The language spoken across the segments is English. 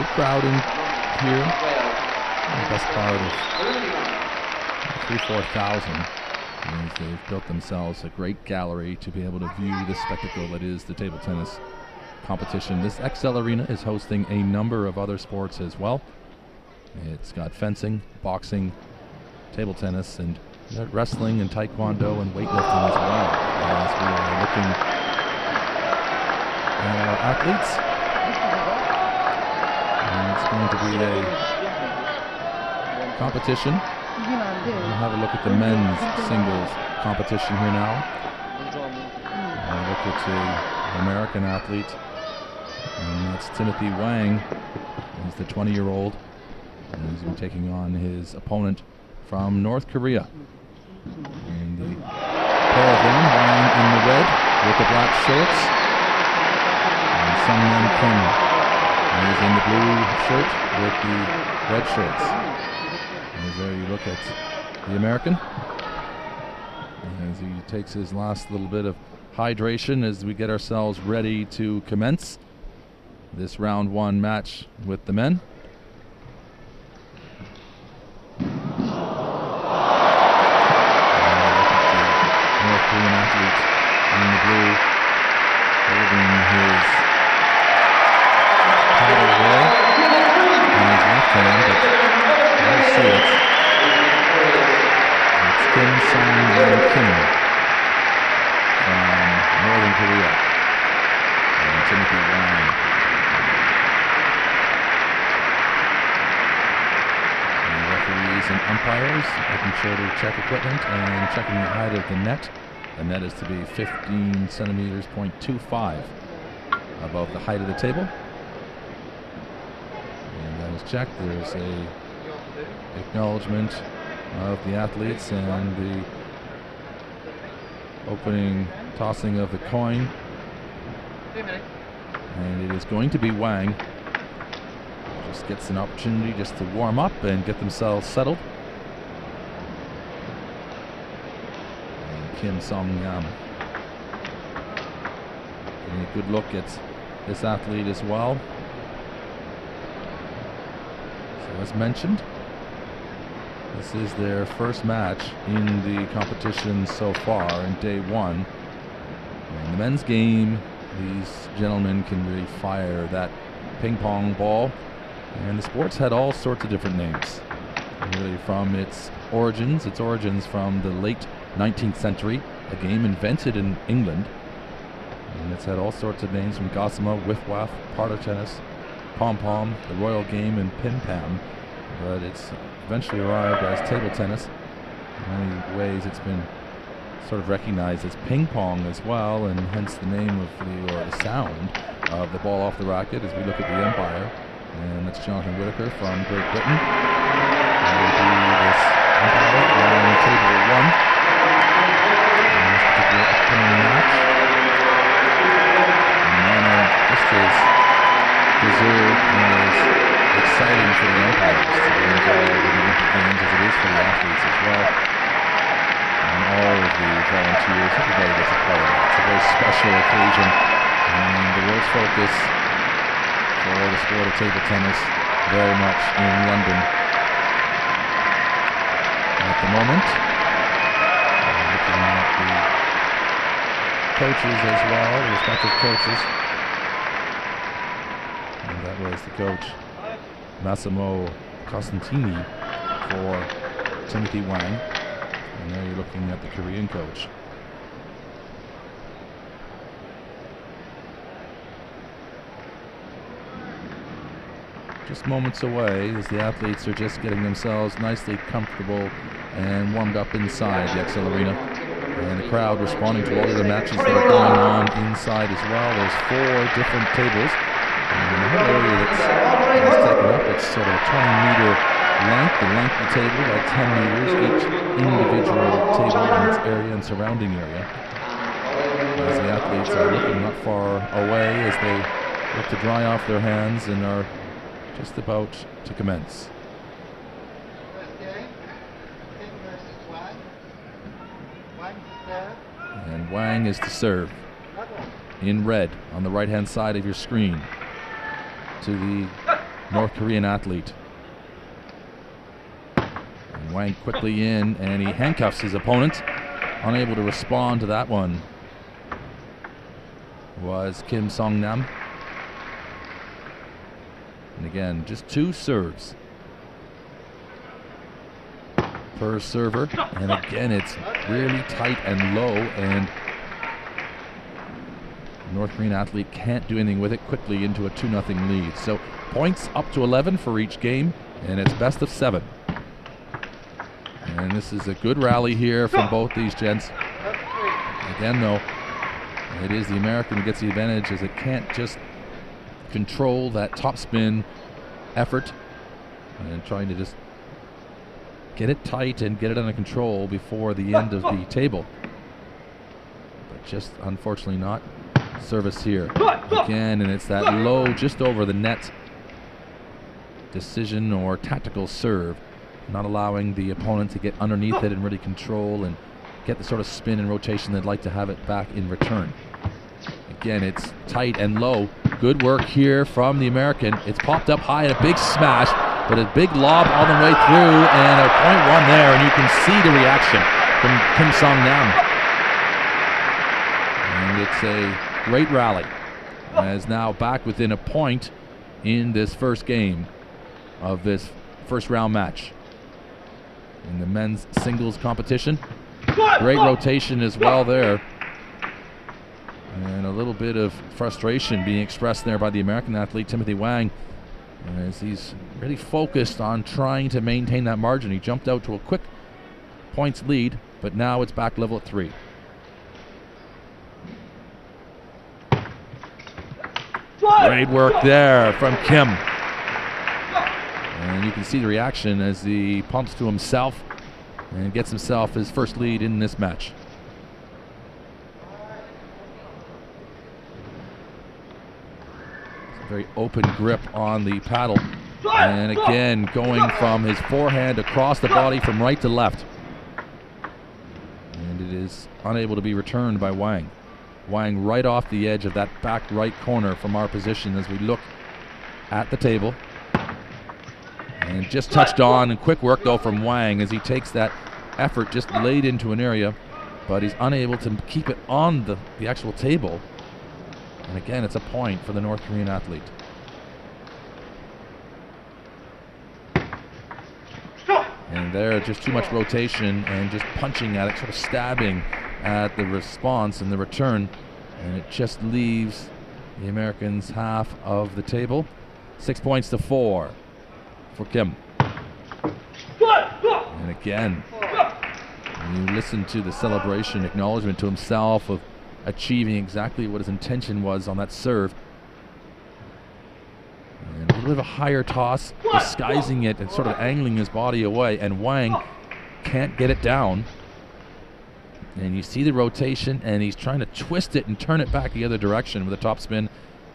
good crowd in here. The best crowd is three, four thousand. As they've built themselves a great gallery to be able to view the spectacle that is the table tennis competition. This ExCeL Arena is hosting a number of other sports as well. It's got fencing, boxing, table tennis, and wrestling and taekwondo and weightlifting as well. As we are looking at our athletes. It's going to be a competition. We'll have a look at the men's singles competition here now. And look at the American athlete. And that's Timothy Wang. He's the 20 year old. And he's been taking on his opponent from North Korea. And the pair of them, Wang in the red with the black shorts. And Sung Kim is in the blue shirt with the red shorts. There you look at the American. As he takes his last little bit of hydration as we get ourselves ready to commence this round one match with the men. Equipment and checking the height of the net. The net is to be 15 centimeters, 0.25 above the height of the table. And that is checked. There's a acknowledgement of the athletes and the opening tossing of the coin. And it is going to be Wang. Just gets an opportunity just to warm up and get themselves settled. And Kim Song Nam. Getting a good look at this athlete as well. So as mentioned, this is their first match in the competition so far in day one. In the men's game, these gentlemen can really fire that ping pong ball. And the sport's had all sorts of different names. Really from its origins, its origins from the late 19th century, a game invented in England. And it's had all sorts of names from gossima, whiff-waff, parlor tennis, pom-pom, the royal game, and pim-pam. But it's eventually arrived as table tennis. In many ways, it's been sort of recognized as ping pong as well, and hence the name of the or the sound of the ball off the racket as we look at the umpire. And that's Jonathan Whitaker from Great Britain. And will be this umpire on table one this particular upcoming match. And Nana just as deserved and as exciting for the umpires to be involved in the Olympic Games as it is for the athletes as well. And all of the volunteers, everybody gets a part of it. It's a very special occasion. And the world's focus for the sport of table tennis very much in London at the moment. Uh, looking at the coaches as well, respective coaches. And that was the coach Massimo Costantini for Timothy Wang. And there you're looking at the Korean coach. Just moments away as the athletes are just getting themselves nicely comfortable and warmed up inside the ExCeL Arena. And the crowd responding to all of the matches that are going on inside as well. There's four different tables. And the whole area that's, that's taken up, it's sort of a 20 meter length, the length of the table, about 10 meters, each individual table in its area and surrounding area. As the athletes are looking not far away as they look to dry off their hands and are just about to commence. And Wang is to serve in red on the right hand side of your screen to the North Korean athlete. And Wang quickly in, and he handcuffs his opponent. Unable to respond to that one was Kim Song Nam. And again, just two serves per server. And again, it's really tight and low, and North Korean athlete can't do anything with it quickly into a 2 0 lead. So points up to 11 for each game, and it's best of seven. And this is a good rally here from both these gents. Again, though, it is the American who gets the advantage as it can't just control that topspin effort and trying to just get it tight and get it under control before the end of the table. But just unfortunately not service here again, and it's that low just over the net decision or tactical serve, not allowing the opponent to get underneath it and really control and get the sort of spin and rotation they'd like to have it back in return. Again, it's tight and low. Good work here from the American. It's popped up high and a big smash, but a big lob all the way through and a point one there, and you can see the reaction from Kim Song Nam. And it's a great rally. As now back within a point in this first game of this first round match in the men's singles competition. Great rotation as well there. And a little bit of frustration being expressed there by the American athlete Timothy Wang as he's really focused on trying to maintain that margin. He jumped out to a quick points lead, but now it's back level at three. Great work there from Kim. And you can see the reaction as he pumps to himself and gets himself his first lead in this match. Very open grip on the paddle. And again, going from his forehand across the body from right to left. And it is unable to be returned by Wang. Wang right off the edge of that back right corner from our position as we look at the table. And just touched on, and quick work though from Wang as he takes that effort just laid into an area, but he's unable to keep it on the, the actual table. And again, it's a point for the North Korean athlete. And there, just too much rotation and just punching at it, sort of stabbing at the response and the return. And it just leaves the Americans half of the table. Six points to four for Kim. And again, you listen to the celebration, acknowledgement to himself of achieving exactly what his intention was on that serve. And a little bit of a higher toss, disguising it and sort of angling his body away. And Wang can't get it down. And you see the rotation, and he's trying to twist it and turn it back the other direction with a top spin.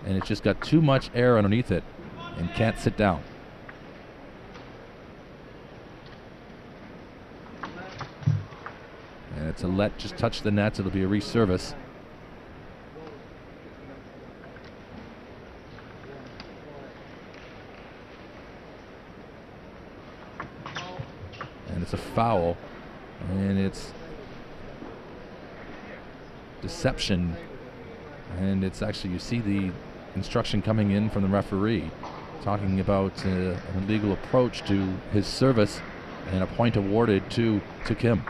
And it's just got too much air underneath it and can't sit down. And it's a let just touch the net. It'll be a reservice. And it's a foul, and it's deception, and it's actually you see the instruction coming in from the referee, talking about uh, an illegal approach to his service, and a point awarded to to Kim.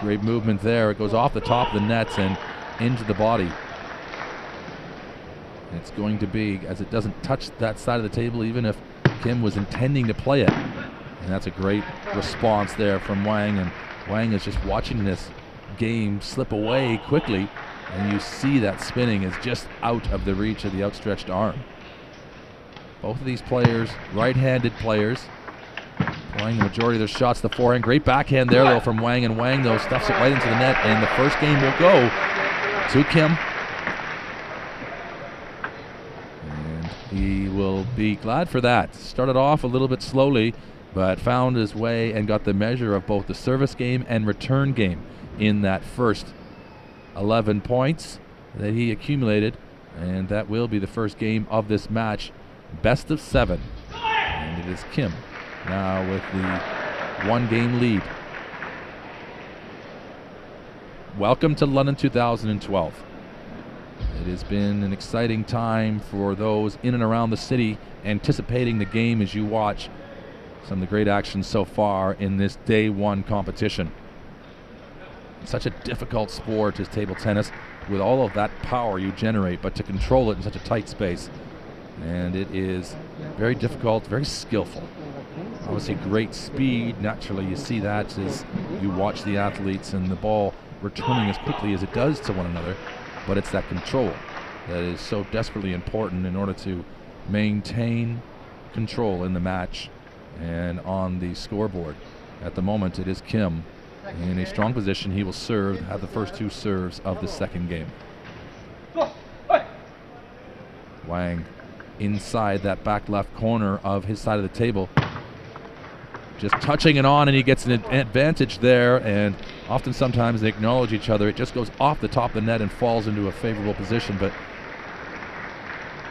Great movement there. It goes off the top of the nets and into the body. It's going to be, as it doesn't touch that side of the table, even if Kim was intending to play it. And that's a great response there from Wang. And Wang is just watching this game slip away quickly. And you see that spinning is just out of the reach of the outstretched arm. Both of these players, right-handed players, playing the majority of their shots the forehand. Great backhand there though from Wang, and Wang though stuffs it right into the net. And the first game will go to Kim. He will be glad for that. Started off a little bit slowly, but found his way and got the measure of both the service game and return game in that first 11 points that he accumulated And that will be the first game of this match. Best of seven. And it is Kim now with the one game lead. Welcome to London 2012. It has been an exciting time for those in and around the city anticipating the game as you watch some of the great action so far in this day one competition. Such a difficult sport is table tennis with all of that power you generate, but to control it in such a tight space. And it is very difficult, very skillful. Obviously, great speed. Naturally, you see that as you watch the athletes and the ball returning as quickly as it does to one another. But it's that control that is so desperately important in order to maintain control in the match and on the scoreboard. At the moment, it is Kim in a strong position. He will serve, have the first two serves of the second game. Wang inside that back left corner of his side of the table. Just touching it on, and he gets an advantage there. And often, sometimes they acknowledge each other. It just goes off the top of the net and falls into a favorable position. But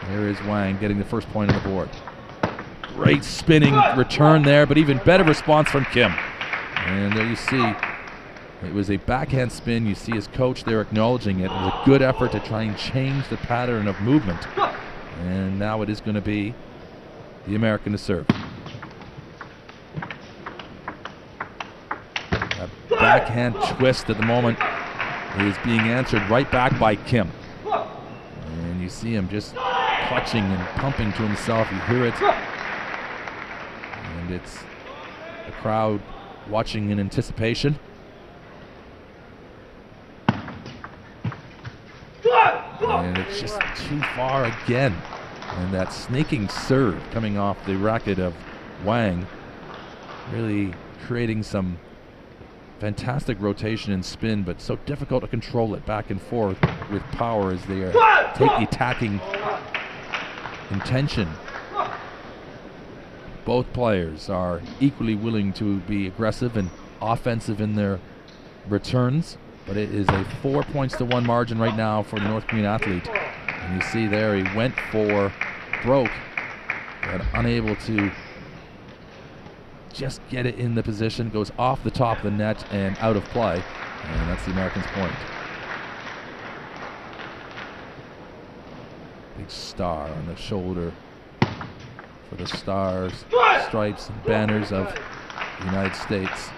there is Wang getting the first point on the board. Great spinning return there, but even better response from Kim. And there you see, it was a backhand spin. You see his coach there acknowledging it. It was a good effort to try and change the pattern of movement. And now it is going to be the American to serve. A backhand twist at the moment is being answered right back by Kim. And you see him just clutching and pumping to himself. You hear it and it's the crowd watching in anticipation. And it's just too far again. And that snaking serve coming off the racket of Wang really creating some fantastic rotation and spin, but so difficult to control it back and forth with power as they are take the attacking intention. Both players are equally willing to be aggressive and offensive in their returns, but it is a four points to one margin right now for the North Korean athlete. And you see there he went for broke, but unable to just get it in the position, goes off the top of the net and out of play. And that's the Americans' point. Big star on the shoulder for the stars, stripes, and banners of the United States.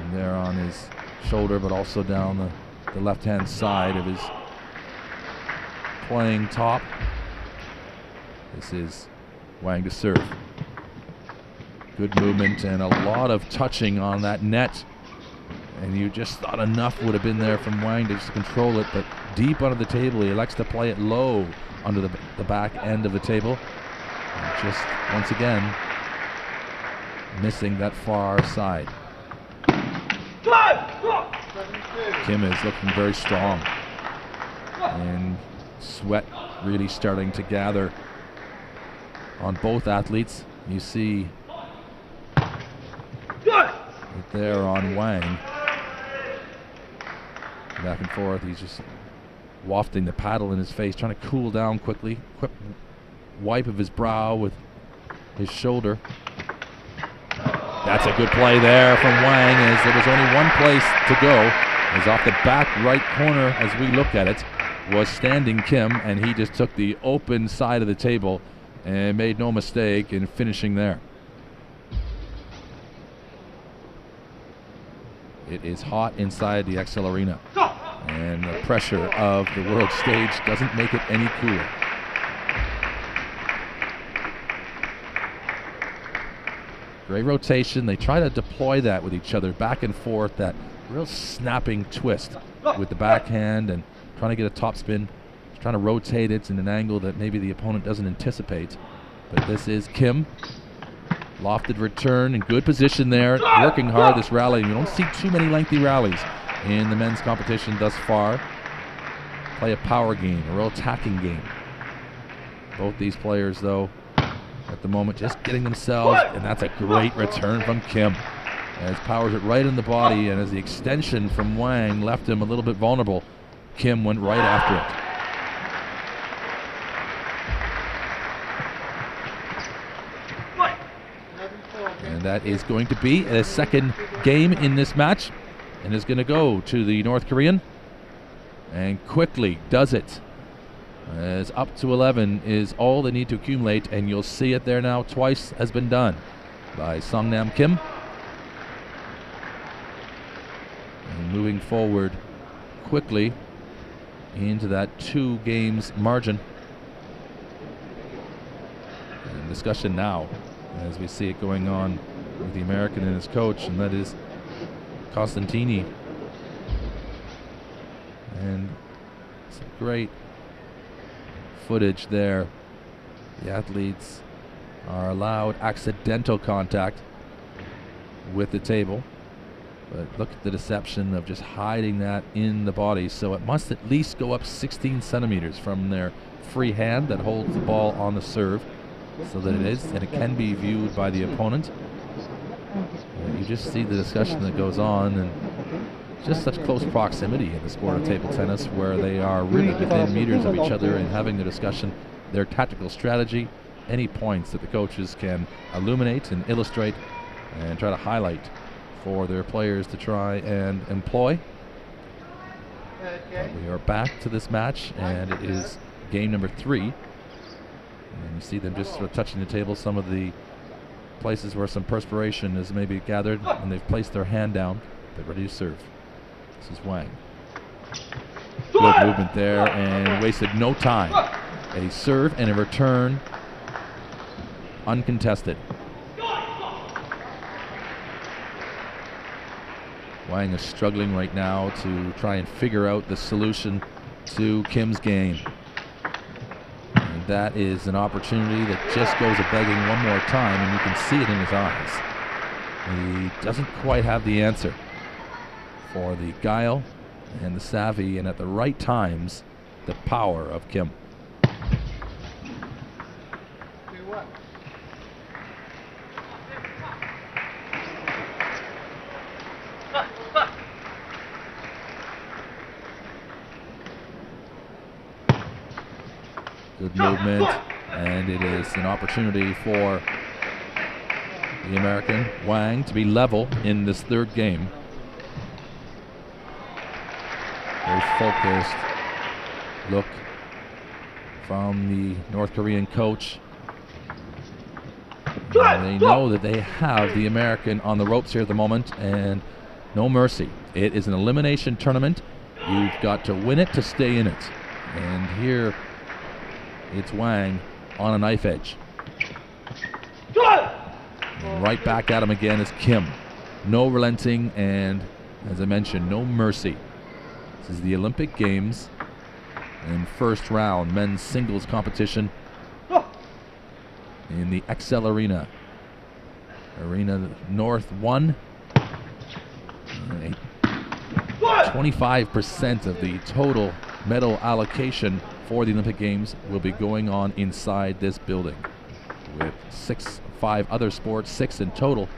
And there on his shoulder, but also down the, the left hand side of his playing top. This is Wang to serve. Good movement and a lot of touching on that net. And you just thought enough would have been there from Wang to just control it, but deep under the table, he likes to play it low under the, the back end of the table. And just once again missing that far side. Kim is looking very strong. And sweat really starting to gather on both athletes. You see there on Wang. Back and forth. He's just wafting the paddle in his face, trying to cool down quickly. Quick wipe of his brow with his shoulder. That's a good play there from Wang as there was only one place to go. Is off the back right corner as we look at it was standing Kim and he just took the open side of the table and made no mistake in finishing there. It is hot inside the ExCeL Arena and the pressure of the world stage doesn't make it any cooler. Great rotation. They try to deploy that with each other back and forth, that real snapping twist with the backhand and trying to get a top spin, trying to rotate it in an angle that maybe the opponent doesn't anticipate. But this is Kim. Lofted return in good position there, working hard this rally. You don't see too many lengthy rallies in the men's competition thus far. Play a power game, a real attacking game. Both these players, though, at the moment, just getting themselves, and that's a great return from Kim. As powers it right in the body, and as the extension from Wang left him a little bit vulnerable, Kim went right after it. And that is going to be a second game in this match. And is going to go to the North Korean. And quickly does it. As up to 11 is all they need to accumulate. And you'll see it there now. Twice has been done by Songnam Kim. And moving forward quickly into that two games margin. And discussion now as we see it going on with the American and his coach, and that is Costantini. And some great footage there. The athletes are allowed accidental contact with the table. But look at the deception of just hiding that in the body. So it must at least go up 16 centimeters from their free hand that holds the ball on the serve so that it is, and it can be viewed by the opponent. You just see the discussion that goes on, and just such close proximity in the sport of table tennis where they are really within meters of each other and having the discussion, their tactical strategy, any points that the coaches can illuminate and illustrate and try to highlight for their players to try and employ. But we are back to this match, and it is game number three. And you see them just sort of touching the table, some of the places where some perspiration is maybe gathered, and they've placed their hand down. They're ready to serve. This is Wang. Good movement there, and wasted no time. A serve and a return, uncontested. Wang is struggling right now to try and figure out the solution to Kim's game. That is an opportunity that just goes a begging one more time, and you can see it in his eyes. He doesn't quite have the answer for the guile and the savvy, and at the right times, the power of Kim. Good movement, and it is an opportunity for the American Wang to be level in this third game. Very focused look from the North Korean coach. And they know that they have the American on the ropes here at the moment, and no mercy. It is an elimination tournament. You've got to win it to stay in it. And here it's Wang on a knife edge. Right back at him again is Kim. No relenting and, as I mentioned, no mercy. This is the Olympic Games and first round men's singles competition in the ExCeL Arena. Arena North 1. 25% of the total medal allocation for the Olympic Games will be going on inside this building with six, five other sports, six in total.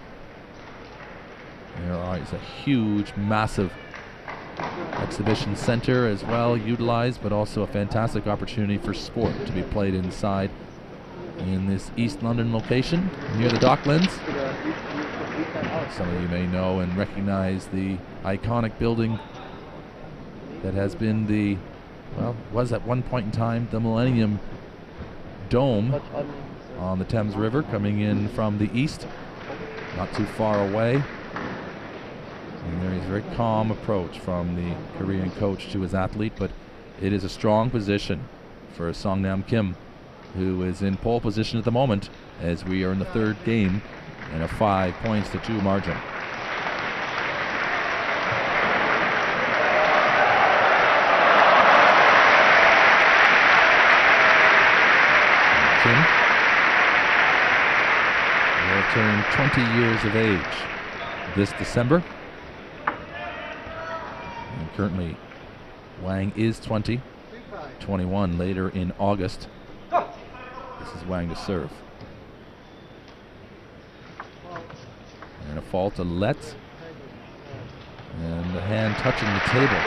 There is a huge, massive exhibition center as well utilized, but also a fantastic opportunity for sport to be played inside in this East London location near the Docklands. Some of you may know and recognize the iconic building that has been the well, was at one point in time the Millennium Dome on the Thames River coming in from the east, not too far away. And there is a very calm approach from the Korean coach to his athlete, but it is a strong position for Songnam Kim, who is in pole position at the moment as we are in the third game and a five points to two margin. Kim will turn 20 years of age this December. And currently, Wang is 20, 21 later in August. This is Wang to serve. And a fault to let. And the hand touching the table.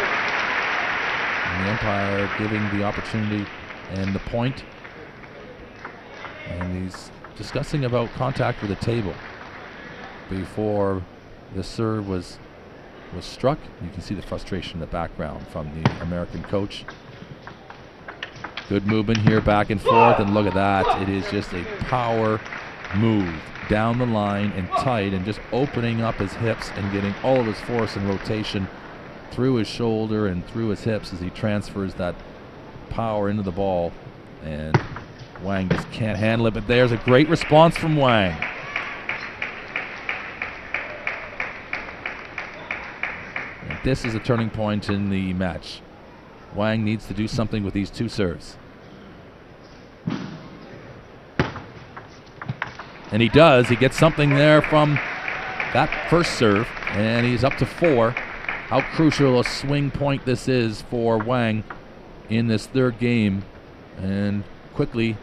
And the umpire giving the opportunity and the point and he's discussing about contact with the table. before the serve was was struck. You can see the frustration in the background from the American coach. Good movement here back and forth, and look at that. It is just a power move down the line and tight and just opening up his hips and getting all of his force and rotation through his shoulder and through his hips as he transfers that power into the ball. And Wang just can't handle it, but there's a great response from Wang. And this is a turning point in the match. Wang needs to do something with these two serves. And he does. He gets something there from that first serve, and he's up to four. How crucial a swing point this is for Wang in this third game, and quickly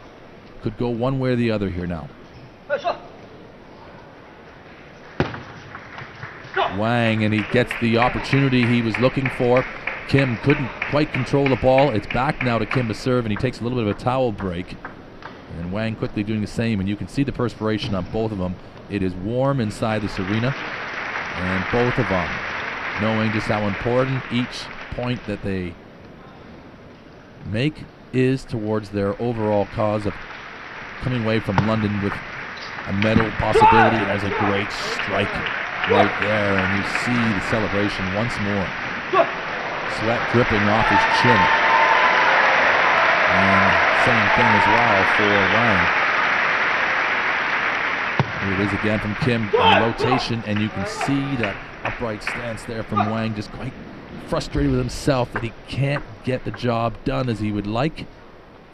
could go one way or the other here now. Wang, and he gets the opportunity he was looking for. Kim couldn't quite control the ball. It's back now to Kim to serve, and he takes a little bit of a towel break. And Wang quickly doing the same, and you can see the perspiration on both of them. It is warm inside this arena, and both of them knowing just how important each point that they make is towards their overall cause of coming away from London with a medal possibility. It has a great strike right there, and you see the celebration once more. Sweat dripping off his chin. And same thing as well for Wang. Here it is again from Kim on rotation, and you can see that upright stance there from Wang, just quite frustrated with himself that he can't get the job done as he would like.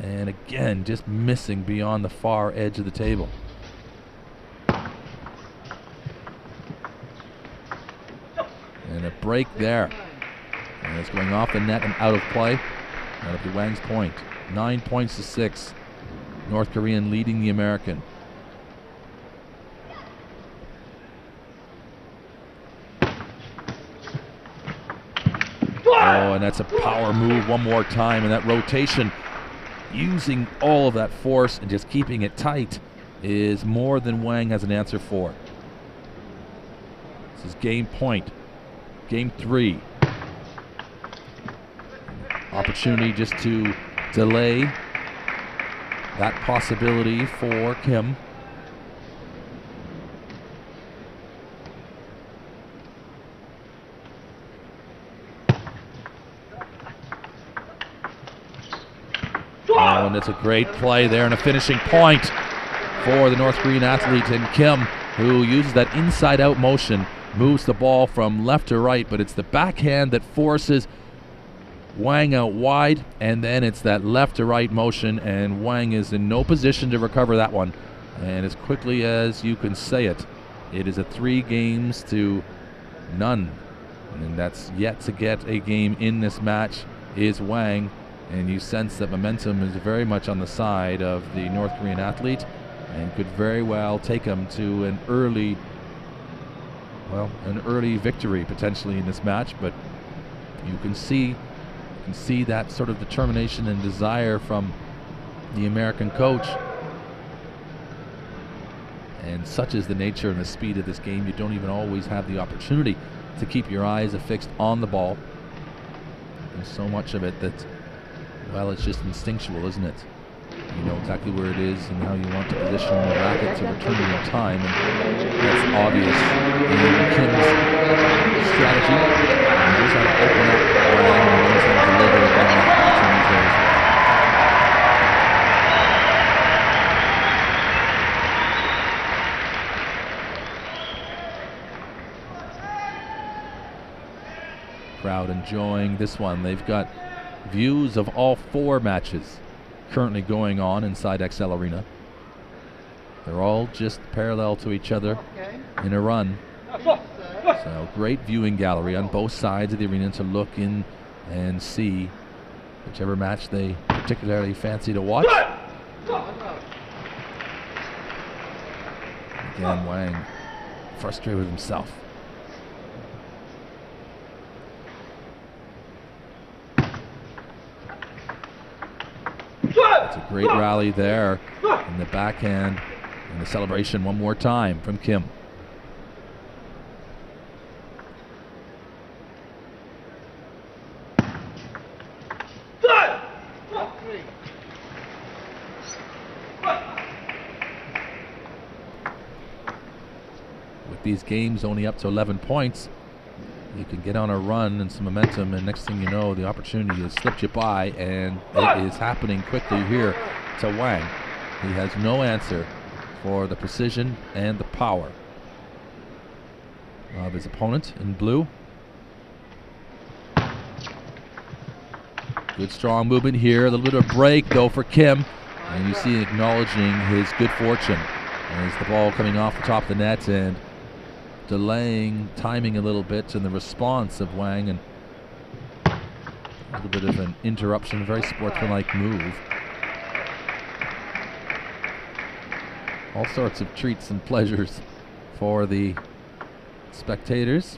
And again, just missing beyond the far edge of the table. And a break there. And it's going off the net and out of play. That'll be Wang's point. Nine points to six. North Korean leading the American. Oh, and that's a power move one more time. And that rotation, using all of that force and just keeping it tight, is more than Wang has an answer for. This is game point. Game three. Opportunity just to delay that possibility for Kim. And it's a great play there and a finishing point for the North Korean athlete in Kim, who uses that inside out motion, moves the ball from left to right, but it's the backhand that forces Wang out wide, and then it's that left to right motion, and Wang is in no position to recover that one. And as quickly as you can say it, it is a three games to none. And that's yet to get a game in this match is Wang. And you sense that momentum is very much on the side of the North Korean athlete and could very well take him to an early, well, an early victory potentially in this match. But you can see can see that sort of determination and desire from the American coach. And such is the nature and the speed of this game, you don't even always have the opportunity to keep your eyes affixed on the ball. There's so much of it that, well, it's just instinctual, isn't it? You know exactly where it is and how you want to position the racket to return in time, and that's obvious in Kim's strategy. He knows how to open up and knows how to deliver opportunities there as well. Crowd enjoying this one. They've got views of all four matches currently going on inside ExCeL Arena. They're all just parallel to each other in a run. So great viewing gallery on both sides of the arena to look in and see whichever match they particularly fancy to watch. Again, Wang frustrated with himself. It's a great rally there in the backhand and the celebration one more time from Kim. With these games only up to 11 points, you can get on a run and some momentum, and next thing you know, the opportunity has slipped you by, and it is happening quickly here to Wang. He has no answer for the precision and the power of his opponent in blue. Good strong movement here. A little bit of break though for Kim. And you see acknowledging his good fortune as the ball coming off the top of the net and delaying timing a little bit and the response of Wang and a little bit of an interruption, very sportsmanlike move. All sorts of treats and pleasures for the spectators.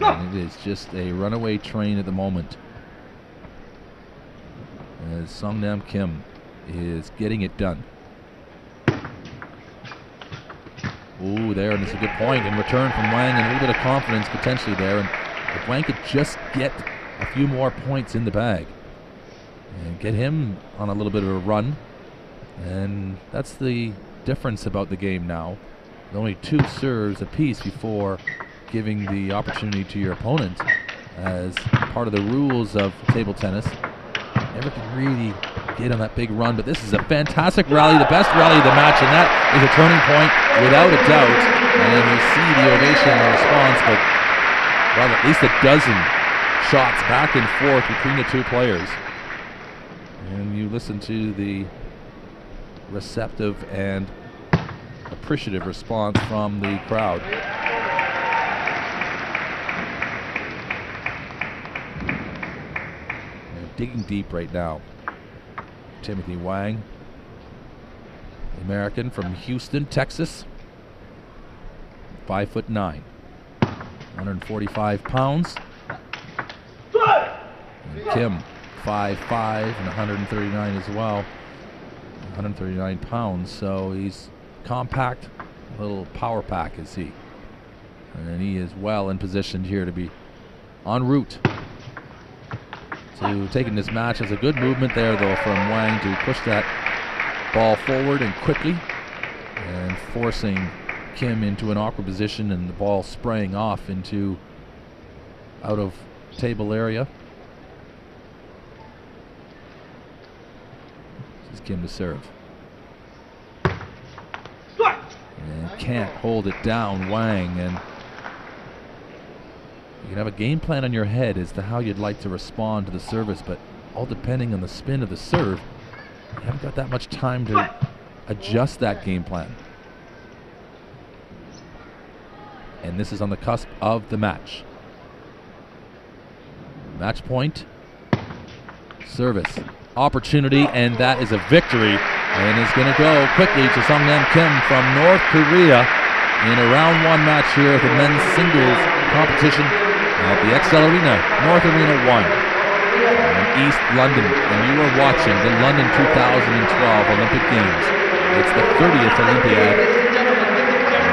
And it is just a runaway train at the moment. As Songnam Kim is getting it done. Ooh, there, and it's a good point in return from Wang, and a little bit of confidence potentially there. And if Wang could just get a few more points in the bag and get him on a little bit of a run, and that's the difference about the game now. Only two serves apiece before giving the opportunity to your opponent as part of the rules of table tennis. Never can really get on that big run, but this is a fantastic rally, the best rally of the match, and that is a turning point without a doubt. And you see the ovation and response, but well, at least a dozen shots back and forth between the two players. And you listen to the receptive and appreciative response from the crowd. Digging deep right now. Timothy Wang, American from Houston, Texas. Five foot nine, 145 pounds. And Kim, five five and 139 as well. 139 pounds, so he's compact, a little power pack is he. And he is well in position here to be en route to taking this match. It's a good movement there, though, from Wang to push that ball forward and quickly and forcing Kim into an awkward position and the ball spraying off into out of table area. This is Kim to serve. And can't hold it down, Wang, and can have a game plan on your head as to how you'd like to respond to the service, but all depending on the spin of the serve, you haven't got that much time to adjust that game plan. And this is on the cusp of the match. Match point, service, opportunity, and that is a victory. And is going to go quickly to Songnam Kim from North Korea in a round one match here at the men's singles competition at the ExCeL Arena, North Arena 1 in East London. And you are watching the London 2012 Olympic Games. It's the 30th Olympiad.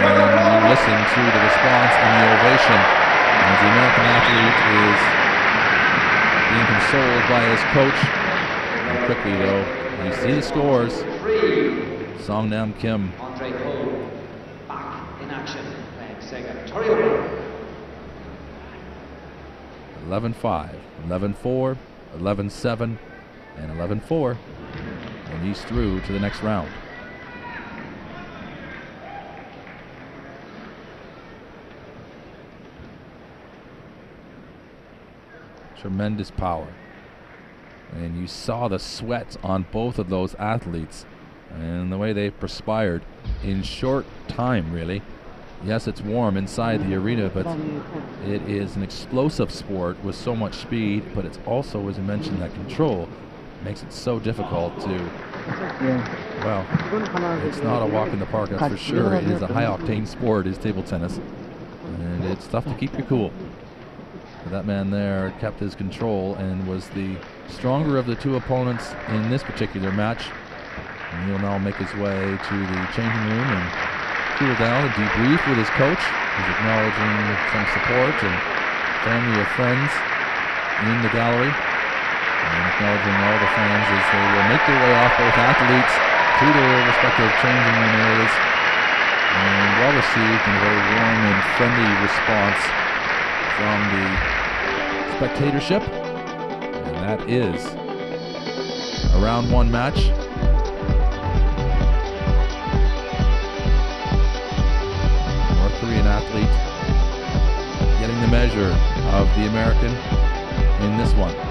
And you listen to the response and the ovation as the American athlete is being consoled by his coach. And quickly, though, you see the scores. Songnam Kim. Back in action. Sega. 11-5, 11-4, 11-7, and 11-4. And he's through to the next round. Tremendous power. And you saw the sweat on both of those athletes and the way they perspired in short time, really. Yes, it's warm inside the arena, but it is an explosive sport with so much speed, but it's also, as you mentioned, that control makes it so difficult to, well, it's not a walk in the park, that's for sure. It is a high-octane sport, is table tennis, and it's tough to keep you cool. But that man there kept his control and was the stronger of the two opponents in this particular match. And he'll now make his way to the changing room and cool down and debrief with his coach. He's acknowledging some support and family or friends in the gallery. And acknowledging all the fans as they will make their way off, both athletes to their respective changing room areas. And well received and a very warm and friendly response from the spectatorship. And that is a round one match. The measure of the American in this one.